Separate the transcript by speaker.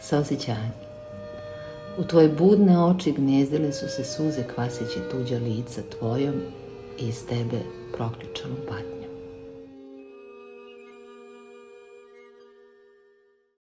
Speaker 1: saosjećanje. U tvoje budne oči gnjezdile su se suze kvaseći tuđa lica tvojom i iz tebe prokličalom patnjom.